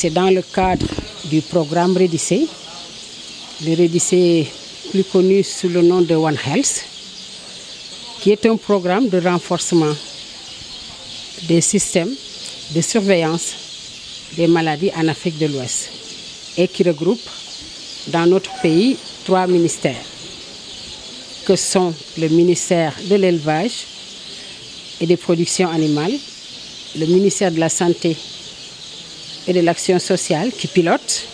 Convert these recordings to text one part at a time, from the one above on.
C'est dans le cadre du programme Redissé, le Redissé plus connu sous le nom de One Health, qui est un programme de renforcement des systèmes de surveillance des maladies en Afrique de l'Ouest et qui regroupe dans notre pays trois ministères que sont le ministère de l'élevage et des productions animales, le ministère de la Santé et de l'Action sociale qui pilote,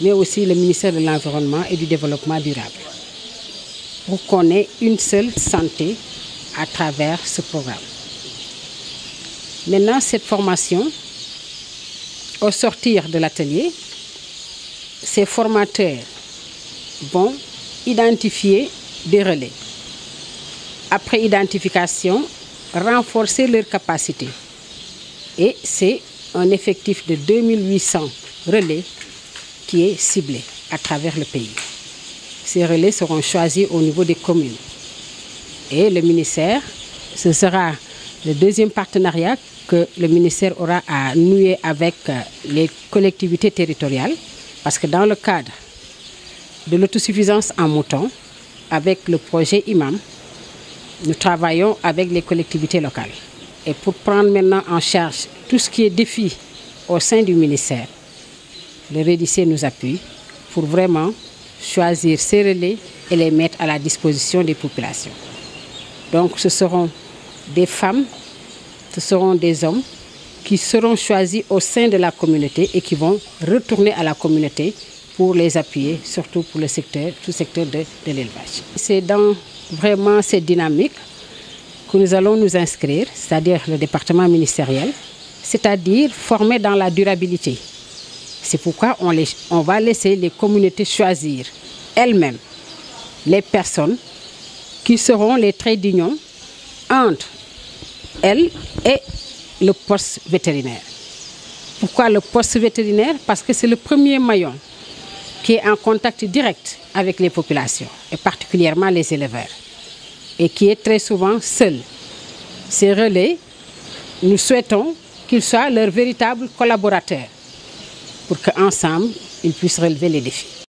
mais aussi le ministère de l'Environnement et du Développement durable, pour qu'on une seule santé à travers ce programme. Maintenant, cette formation, au sortir de l'atelier, ces formateurs vont identifier des relais. Après identification, renforcer leurs capacités. Et c'est un effectif de 2800 relais qui est ciblé à travers le pays. Ces relais seront choisis au niveau des communes. Et le ministère, ce sera le deuxième partenariat que le ministère aura à nouer avec les collectivités territoriales, parce que dans le cadre de l'autosuffisance en moutons, avec le projet IMAM, nous travaillons avec les collectivités locales. Et pour prendre maintenant en charge tout ce qui est défi au sein du ministère, le Rédissé nous appuie pour vraiment choisir ces relais et les mettre à la disposition des populations. Donc ce seront des femmes, ce seront des hommes qui seront choisis au sein de la communauté et qui vont retourner à la communauté pour les appuyer, surtout pour le secteur, tout secteur de, de l'élevage. C'est dans vraiment cette dynamique que nous allons nous inscrire, c'est-à-dire le département ministériel, c'est-à-dire former dans la durabilité. C'est pourquoi on, va laisser les communautés choisir elles-mêmes les personnes qui seront les traits d'union entre elles et le poste vétérinaire. Pourquoi le poste vétérinaire? Parce que c'est le premier maillon qui est en contact direct avec les populations, et particulièrement les éleveurs, et qui est très souvent seul. Ces relais, nous souhaitons qu'ils soient leurs véritables collaborateurs pour qu'ensemble, ils puissent relever les défis.